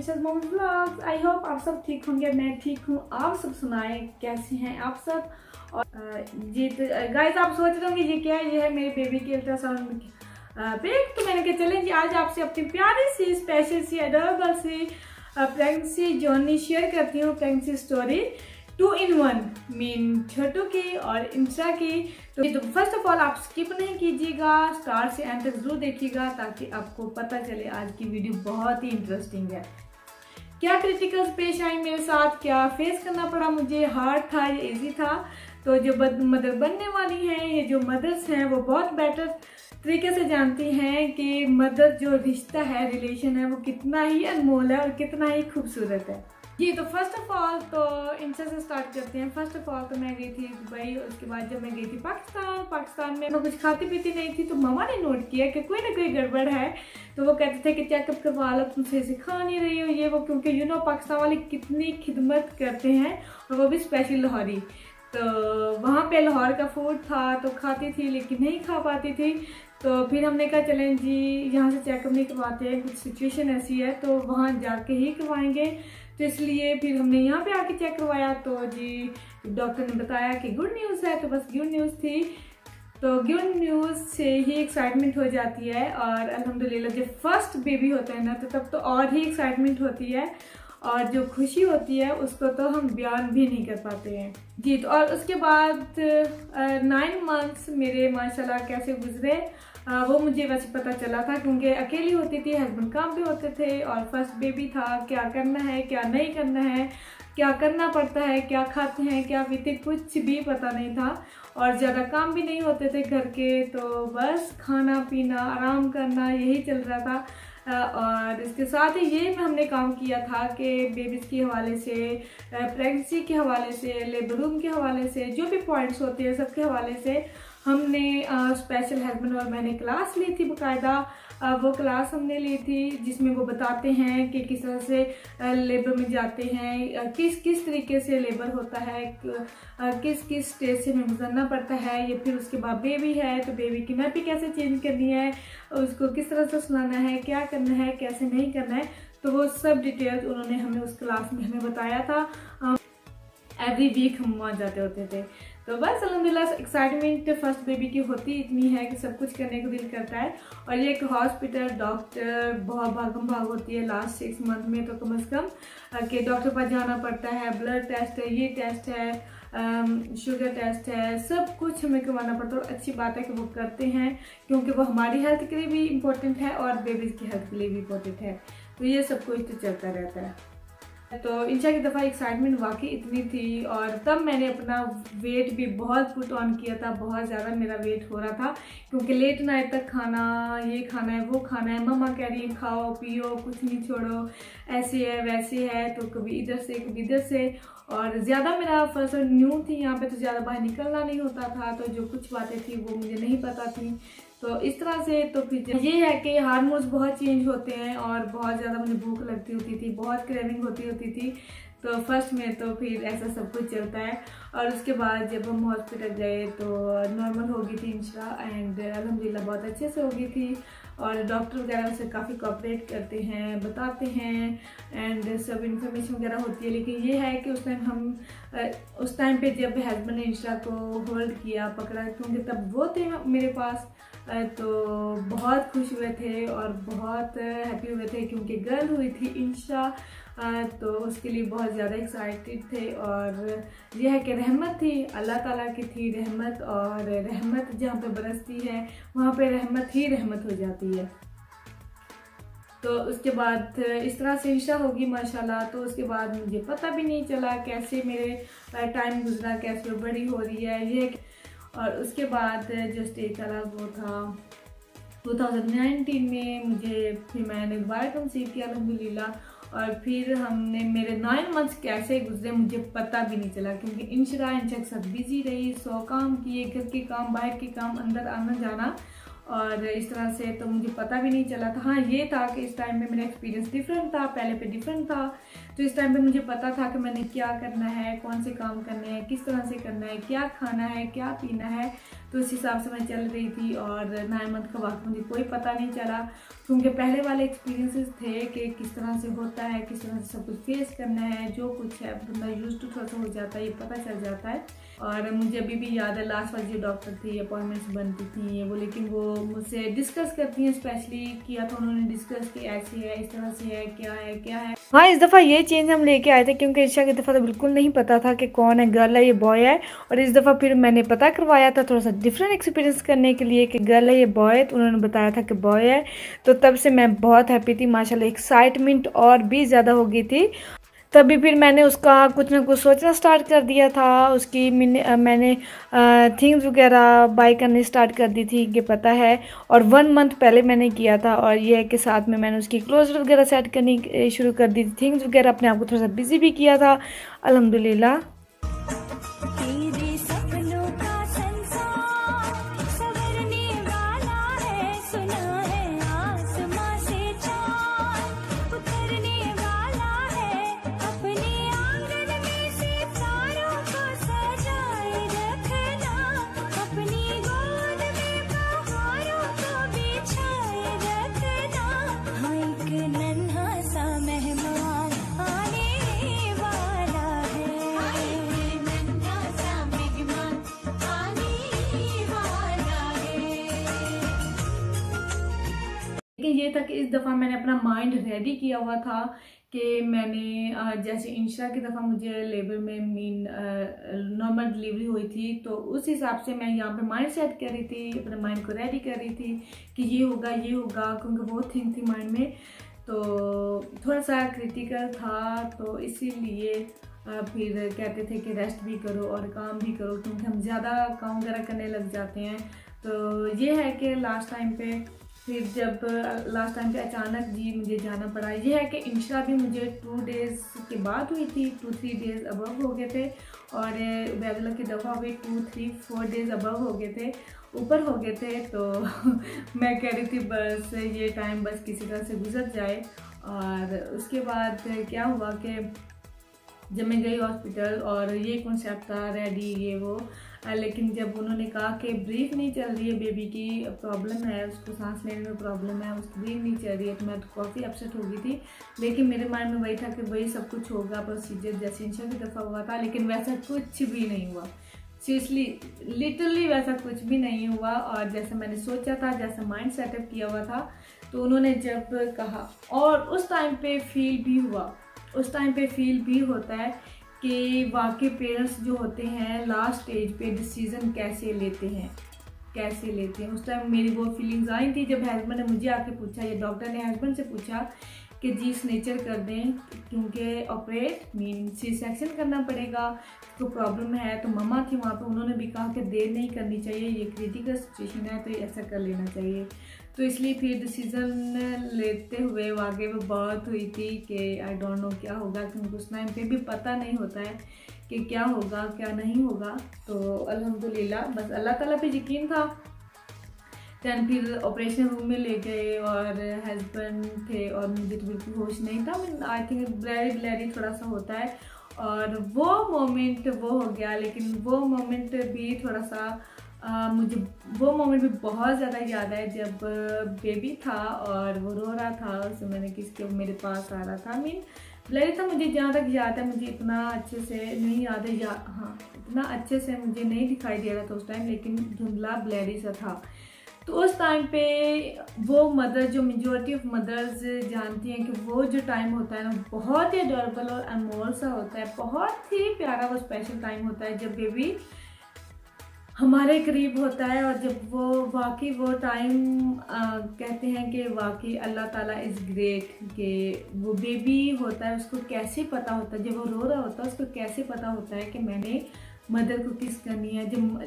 Vlogs आई hope आप सब ठीक होंगे मैं ठीक हूँ। आप सब सुनाए कैसे हैं आप सब? और जी तो गाइस आप सोच रहे होंगे ये क्या है? ये है मेरे बेबी के अल्ट्रासाउंड पिक तो मैंने कहा चलें जी आज आपसे अपनी प्यारी सी स्पेशल सी अडोरेबल सी प्रेगनेंसी जर्नी शेयर करती हूँ pregnancy story two in one mean छोटू की और इंस्टा की। तो, तो फ़र्स्ट ऑफ़ ऑल आप स्किप नहीं कीजिएगा स्टार से एंड तक ज़रूर देखिएगा ताकि आपको पता चले आज की वीडियो बहुत ही इंटरेस्टिंग है। क्या क्रिटिकल पेश आई मेरे साथ? क्या फेस करना पड़ा मुझे? हार्ड था, या इजी था। तो जो मदर बनने वाली हैं, ये जो मदर्स हैं, वो बहुत बेटर तरीके से जानती हैं कि मदर जो रिश्ता है रिलेशन है, वो कितना ही अनमोल है और कितना ही खूबसूरत है। जी तो फ़र्स्ट ऑफ़ ऑल तो इनसे से स्टार्ट करते हैं। फ़र्स्ट ऑफ़ ऑल तो मैं गई थी दुबई, उसके बाद जब मैं गई थी पाकिस्तान पाकिस्तान में मैं कुछ खाती पीती नहीं थी तो मामा ने नोट किया कि कोई ना कोई गड़बड़ है। तो वो कहते थे कि चेकअप करवा लो तुम सही से खा नहीं रही हो ये वो? क्योंकि यू नो पाकिस्तान वाले कितनी खिदमत करते हैं और वो भी स्पेशल लाहौरी। तो वहाँ पे लाहौर का फ़ूड था तो खाती थी, लेकिन नहीं खा पाती थी। तो फिर हमने कहा, चलें जी, यहाँ से चेकअप नहीं करवाते हैं, कुछ सिचुएशन ऐसी है तो वहाँ जाके ही करवाएँगे। तो इसलिए फिर हमने यहाँ पे आके चेक करवाया। तो जी डॉक्टर ने बताया कि गुड न्यूज़ है तो बस गुड न्यूज़ थी। तो गुड न्यूज़ से ही एक्साइटमेंट हो जाती है और अल्हम्दुलिल्लाह जब फ़र्स्ट बेबी होता है ना तो तब तो और ही एक्साइटमेंट होती है और जो खुशी होती है, उसको तो हम बयान भी नहीं कर पाते हैं। जी तो और उसके बाद नाइन मंथ्स मेरे माशाल्लाह कैसे गुजरे? वो मुझे वैसे पता चला था क्योंकि अकेली होती थी हस्बैंड काम भी होते थे और फ़र्स्ट बेबी था, क्या करना है, क्या नहीं करना है, क्या करना पड़ता है, क्या खाते हैं, क्या पीते, कुछ भी पता नहीं था और ज़्यादा काम भी नहीं होते थे घर के तो बस खाना पीना, आराम करना, यही चल रहा था। और इसके साथ ही ये हमने काम किया था कि बेबीज़ के हवाले से प्रेगनेंसी के हवाले से लेबर रूम के हवाले से, जो भी पॉइंट्स होते हैं, सबके हवाले से हमने स्पेशल हस्बैंड और मैंने क्लास ली थी बाकायदा। वो क्लास हमने ली थी जिसमें वो बताते हैं कि किस तरह से लेबर में जाते हैं किस किस तरीके से लेबर होता है किस किस स्टेज से हमें गुजरना पड़ता है, या फिर उसके बाद बेबी है तो बेबी की नैपी कैसे चेंज करनी है, उसको किस तरह से सुनाना है, क्या करना है, कैसे नहीं करना है तो वो सब डिटेल्स उन्होंने हमें उस क्लास में हमें बताया था। एवरी वीक हम वहाँ जाते होते थे। तो बस अलहमदिल्ला एक्साइटमेंट फ़र्स्ट बेबी की होती इतनी है कि सब कुछ करने को दिल करता है। और ये एक हॉस्पिटल डॉक्टर बहुत भागम भाग होती है लास्ट सिक्स मंथ में तो कम अज़ कम के डॉक्टर पास जाना पड़ता है। ब्लड टेस्ट है, ये टेस्ट है शुगर टेस्ट है, सब कुछ हमें करवाना पड़ता है। और अच्छी बात है कि वो करते हैं, क्योंकि वो हमारी हेल्थ के लिए भी इम्पोर्टेंट है और बेबीज़ की हेल्थ के लिए भी इम्पोर्टेंट है। तो ये सब कुछ तो चलता रहता है। तो इंशा की दफ़ा एक्साइटमेंट वाकई इतनी थी और तब मैंने अपना वेट भी बहुत पुट ऑन किया था, बहुत ज़्यादा मेरा वेट हो रहा था, क्योंकि लेट नाइट तक खाना, ये खाना है, वो खाना है, मम्मा कह रही है, खाओ, पियो, कुछ नहीं छोड़ो, ऐसे है, वैसे है तो कभी इधर से, कभी इधर से, और ज़्यादा मेरा फ़र्स्ट न्यू थी यहाँ पे तो ज़्यादा बाहर निकलना नहीं होता था तो जो कुछ बातें थी वो मुझे नहीं पता थी। तो इस तरह से तो फिर ये है कि हारमोन्स बहुत चेंज होते हैं और बहुत ज़्यादा मुझे भूख लगती होती थी, बहुत क्रेविंग होती होती थी। तो फ़र्स्ट में तो फिर ऐसा सब कुछ चलता है और उसके बाद जब हम हॉस्पिटल गए तो नॉर्मल हो गई थी इंशा एंड अलहमदिल्ला बहुत अच्छे से हो गई थी और डॉक्टर वगैरह से काफ़ी कॉपरेट करते हैं, बताते हैं एंड सब इन्फॉर्मेशन वगैरह होती है। लेकिन ये है कि उस टाइम हम, उस टाइम पे जब हस्बैंड ने इंस्टा को होल्ड किया, पकड़ा, क्योंकि तब वो थे मेरे पास। तो बहुत खुश हुए थे और बहुत हैप्पी हुए थे क्योंकि गर्ल हुई थी इंशा तो उसके लिए बहुत ज़्यादा एक्साइटेड थे और यह है कि रहमत थी, अल्लाह ताला की थी रहमत और रहमत जहाँ पे बरसती है, वहाँ पे रहमत ही रहमत हो जाती है। तो उसके बाद इस तरह से इंशा होगी, माशाल्लाह। तो उसके बाद मुझे पता भी नहीं चला कैसे मेरे टाइम गुजरा, कैसे बड़ी हो रही है। ये और उसके बाद जो स्टेज चला वो था। 2019 में मुझे फिर मैंने दोबारा कंसीव किया अलहमदिल्ला और फिर हमने, मेरे नाइन मंथ्स कैसे गुजरे मुझे पता भी नहीं चला क्योंकि इन इंशरा इंशा के साथ बिज़ी रही, सौ काम किए, घर के काम, बाहर के काम, अंदर आना जाना। और इस तरह से तो मुझे पता भी नहीं चला था। हाँ ये था कि इस टाइम में मेरा एक्सपीरियंस डिफरेंट था, पहले पे डिफरेंट था। तो इस टाइम पे मुझे पता था कि मैंने क्या करना है, कौन से काम करने हैं, किस तरह से करना है, क्या खाना है, क्या पीना है। तो उस हिसाब से मैं चल रही थी और नाइन मंथ का वक्त मुझे कोई पता नहीं चला, क्योंकि पहले वाले एक्सपीरियंसेस थे कि किस तरह से होता है, किस तरह से सब कुछ फेस करना है, जो कुछ है, बंदा यूज़ टू थोड़ा सा हो जाता है, ये पता चल जाता है। और मुझे अभी भी याद है लास्ट वाली जो डॉक्टर थी अपॉइंटमेंट्स बनती थी, वो लेकिन वो मुझसे डिस्कस करती हैं स्पेशली किया था उन्होंने डिस्कस कि ऐसी है, इस तरह से है, क्या है क्या है। हाँ इस दफ़ा ये चेंज हम लेके आए थे क्योंकि ईशा की दफ़ा तो बिल्कुल नहीं पता था कि कौन है गर्ल है, ये बॉय है। और इस दफ़ा फिर मैंने पता करवाया था थोड़ा सा डिफरेंट एक्सपीरियंस करने के लिए कि गर्ल है, ये बॉय है। तो उन्होंने बताया था कि बॉय है। तो तब से मैं बहुत हैप्पी थी, माशाल्लाह एक्साइटमेंट और भी ज़्यादा हो गई थी। तभी फिर मैंने उसका कुछ ना कुछ सोचना स्टार्ट कर दिया था। उसकी मैंने थिंग्स वगैरह बाई करनी स्टार्ट कर दी थी कि पता है। और वन मंथ पहले मैंने किया था और ये है कि साथ में मैंने उसकी क्लोजर वगैरह सेट करनी शुरू कर दी थी। थिंग्स वगैरह अपने आप को थोड़ा सा बिज़ी भी किया था। अलहमदिल्ला लेकिन ये था कि इस दफ़ा मैंने अपना माइंड रेडी किया हुआ था कि मैंने जैसे इंशा की दफ़ा मुझे लेबर में मीन नॉर्मल डिलीवरी हुई थी तो उस हिसाब से मैं यहाँ पे माइंड सेट कर रही थी, अपने माइंड को रेडी कर रही थी कि ये होगा ये होगा, क्योंकि बहुत थिंक थी माइंड में। तो थोड़ा सा क्रिटिकल था तो इसीलिए फिर कहते थे कि रेस्ट भी करो और काम भी करो, क्योंकि हम ज़्यादा काम वगैरह करने लग जाते हैं। तो ये है कि लास्ट टाइम पे फिर जब लास्ट टाइम पे अचानक जी मुझे जाना पड़ा, ये है कि इंशा भी मुझे टू डेज़ के बाद हुई थी टू थ्री डेज़ अबव हो गए थे और बैदुल्ला की दफ़ा भी two three four days above हो गए थे, ऊपर हो गए थे तो मैं कह रही थी, बस ये टाइम बस किसी तरह से गुजर जाए। और उसके बाद क्या हुआ कि जब मैं गई हॉस्पिटल और ये कॉन्सेप्ट था रेडी ये वो लेकिन जब उन्होंने कहा कि ब्रीफ नहीं चल रही है बेबी की प्रॉब्लम है, उसको सांस लेने में प्रॉब्लम है, उसकी ब्रीफ नहीं चल रही है तो मैं तो काफ़ी अपसेट हो गई थी। लेकिन मेरे माइंड में वही था कि वही सब कुछ होगा प्रोसीजर जैसे इंशा की दफ़ा हुआ था, लेकिन वैसा कुछ भी नहीं हुआ। सीरियसली लिटरली वैसा कुछ भी नहीं हुआ और जैसे मैंने सोचा था, जैसा माइंड सेटअप किया हुआ था तो उन्होंने जब कहा, और उस टाइम पे फील भी हुआ, उस टाइम पे फील भी होता है कि वाकई पेरेंट्स जो होते हैं लास्ट स्टेज पे डिसीज़न कैसे लेते हैं? कैसे लेते हैं? उस टाइम मेरी वो फीलिंग्स आई थी जब हस्बैंड ने मुझे आके पूछा, या डॉक्टर ने हस्बैंड से पूछा कि जी स्नेचर कर दें, क्योंकि ऑपरेट मीन सी सेक्शन करना पड़ेगा। तो प्रॉब्लम है तो मम्मा थी वहाँ पे उन्होंने भी कहा कि देर नहीं करनी चाहिए, ये क्रिटिकल सिचुएशन है तो ऐसा कर लेना चाहिए। तो इसलिए फिर डिसीज़न लेते हुए आगे वो बात हुई थी कि आई डोंट नो क्या होगा, क्योंकि उस टाइम पे भी पता नहीं होता है कि क्या होगा, क्या नहीं होगा। तो अल्हम्दुलिल्लाह, बस अल्लाह ताला पे यकीन था दैन फिर ऑपरेशन रूम में ले गए और हस्बैंड थे और मुझे तो बिल्कुल होश नहीं था। मैं आई थिंक ब्लैरी ब्लैरी थोड़ा सा होता है। और वो मोमेंट वो हो गया लेकिन वो मोमेंट भी थोड़ा सा आ, मुझे वो मोमेंट भी बहुत ज़्यादा याद है जब बेबी था और वो रो रहा था उसे मैंने किसके मेरे पास आ रहा था। मीन ब्लैरी था मुझे जहाँ तक याद है मुझे इतना अच्छे से नहीं याद है या हाँ इतना अच्छे से मुझे नहीं दिखाई दे रहा था उस टाइम लेकिन धुंधला ब्लैरी सा था। तो उस टाइम पे वो मदर जो मेजोरिटी ऑफ़ मदर्स जानती हैं कि वो जो टाइम होता है ना, बहुत ही अडोरेबल और अनमोल सा होता है। बहुत ही प्यारा वो स्पेशल टाइम होता है जब बेबी हमारे करीब होता है और जब वो वाकई वो टाइम कहते हैं कि वाकई अल्लाह ताला इज़ ग्रेट कि वो बेबी होता है, उसको कैसे पता होता है? जब वो रो रहा होता है, उसको कैसे पता होता है कि मैंने मदर को किस करनी है? जब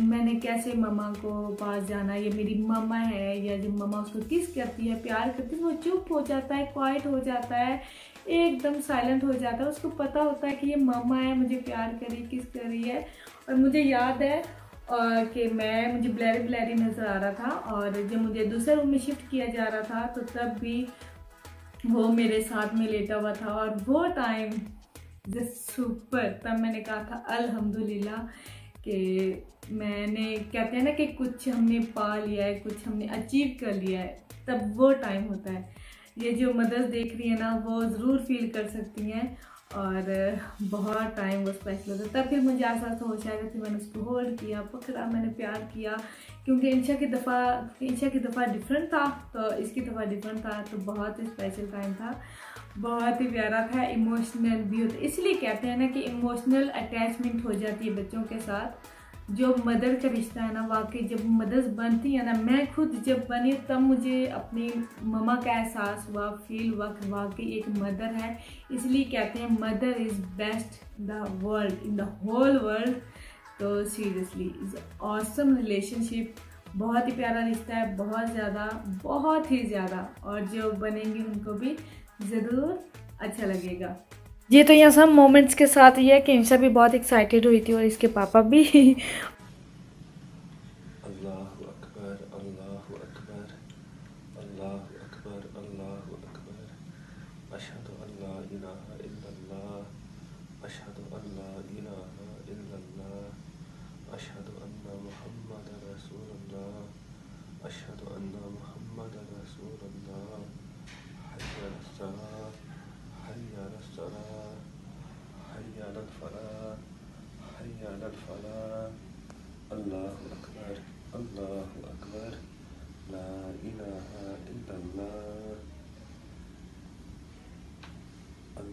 मैंने कैसे ममा को पास जाना, ये मेरी ममा है, या जब ममा उसको किस करती है, प्यार करती है, वो चुप हो जाता है क्वाइट हो जाता है, एकदम साइलेंट हो जाता है, उसको पता होता है कि ये ममा है, मुझे प्यार करी किस कर है, और मुझे याद है और कि मैं, मुझे ब्लैरी ब्लैरी नज़र आ रहा था, और जब मुझे दूसरे रूम में शिफ्ट किया जा रहा था तो तब भी वो मेरे साथ में लेटा हुआ था, और वो टाइम जस्ट सुपर तब मैंने कहा था, अल्हम्दुलिल्लाह कि मैंने, कहते हैं ना कि कुछ हमने पा लिया है, कुछ हमने अचीव कर लिया है, तब वो टाइम होता है। ये जो मदर्स देख रही है ना, वो ज़रूर फील कर सकती हैं और बहुत टाइम वो स्पेशल होता तब फिर मुझे आसा होश आया फिर मैंने उसको होल्ड किया, पकड़ा, मैंने प्यार किया। क्योंकि इंशा की दफ़ा इंशा की दफ़ा डिफरेंट था तो इसकी दफ़ा डिफरेंट था तो बहुत ही स्पेशल टाइम था। बहुत ही प्यारा था इमोशनल भी होता इसलिए कहते हैं ना कि इमोशनल अटैचमेंट हो जाती है बच्चों के साथ। जो मदर का रिश्ता है ना, वाकई जब मदर्स बनती है ना, मैं खुद जब बनी तब मुझे अपनी ममा का एहसास हुआ फील हुआ कि वाकई एक मदर है। इसलिए कहते हैं mother is best the world in the whole world तो सीरियसली इज़ ऑसम रिलेशनशिप बहुत ही प्यारा रिश्ता है, बहुत ज़्यादा, बहुत ही ज़्यादा। और जो बनेंगे उनको भी ज़रूर अच्छा लगेगा। ये तो यहाँ सब मोमेंट्स के साथ ही है कि इंशा भी बहुत एक्साइटेड हुई थी और इसके पापा भी।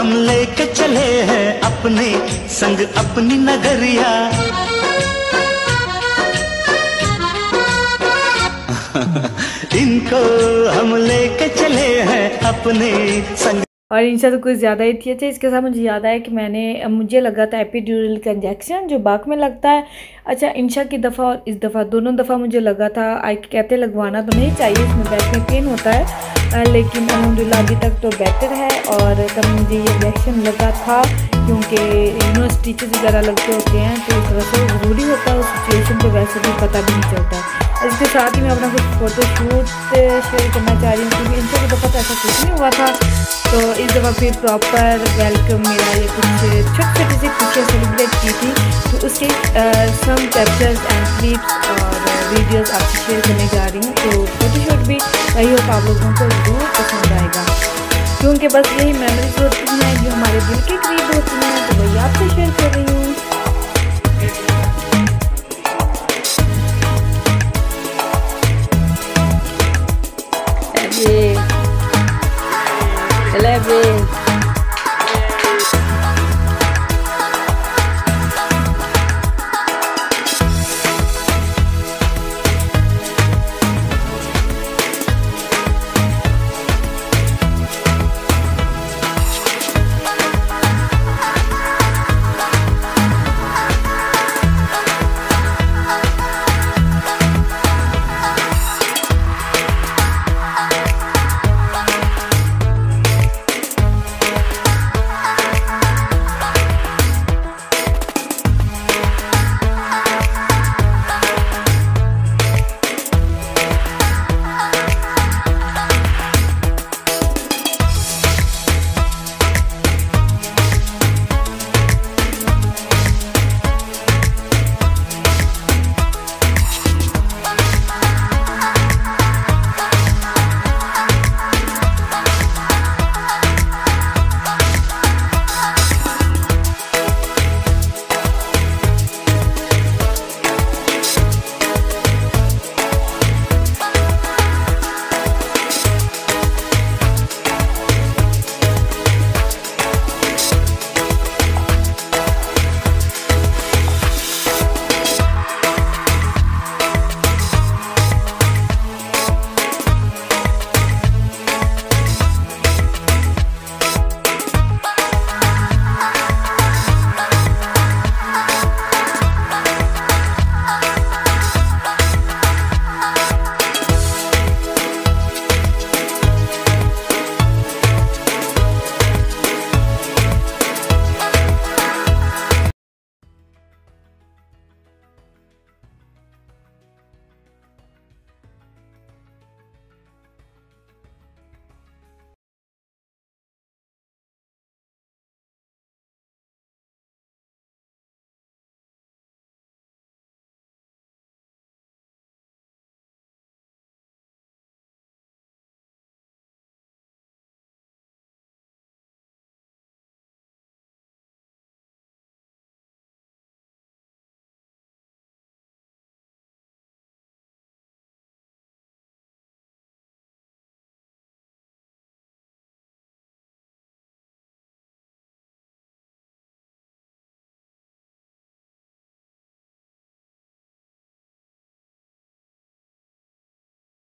हम लेके चले हैं अपने संग अपनी नगरिया। इनको हम लेके चले हैं अपने संग। और इनसे तो कुछ ज़्यादा ही थी। अच्छा इसके साथ मुझे याद आया कि मैंने मुझे लगा था एपीड्यूरल का इंजेक्शन जो बाक में लगता है। अच्छा इंशा की दफ़ा और इस दफ़ा, दोनों दफ़ा मुझे लगा था, आई कहते लगवाना तो नहीं चाहिए, इसमें बैक में पेन होता है। लेकिन अलहमदिल्ला अभी तक तो बेटर है और तब मुझे ये इंजेक्शन लगा था, क्योंकि यू नो स्टिचेस वगैरह लगते होते हैं तो इस तरह से ज़रूरी होता है, उस सिचुएशन को वैसे भी पता भी नहीं चलता। इसके साथ ही मैं अपना कुछ फ़ोटो शूट शेयर करना चाह रही हूँ, क्योंकि इनसे दफ़ा बहुत ऐसा कुछ नहीं हुआ था। तो इस दफ़ा फिर प्रॉपर वेलकम मेरा ये कुछ छोटे छोटे से पिक्चर सेलिब्रेट की थी। तो उसके सम कैप्चर्स एंड क्लिप्स और वीडियोस आपसे शेयर करने जा रही हूँ। तो फ़ोटो शूट भी वही होता आप लोगों को ज़रूर पसंद आएगा। क्योंकि बस यही मेमोरीज होती हैं जो हमारे दिल के करीब होती हैं तो वही आपसे शेयर कर रही हूँ। Mary.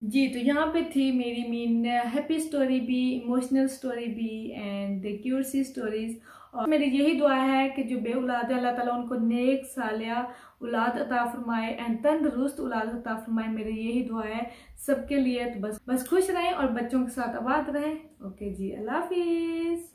जी तो यहाँ पे थी मेरी मीन हैप्पी स्टोरी भी इमोशनल स्टोरी भी एंड क्यूर सी स्टोरीज और मेरी यही दुआ है कि जो बे औलाद है, अल्लाह ताला उनको नेक सालिया औलाद अता फरमाए एंड तंदरुस्त औलाद अता फरमाए, मेरी यही दुआ है सबके लिए। तो बस बस खुश रहें और बच्चों के साथ आबाद रहें। ओके जी, अल्लाह हाफिज़।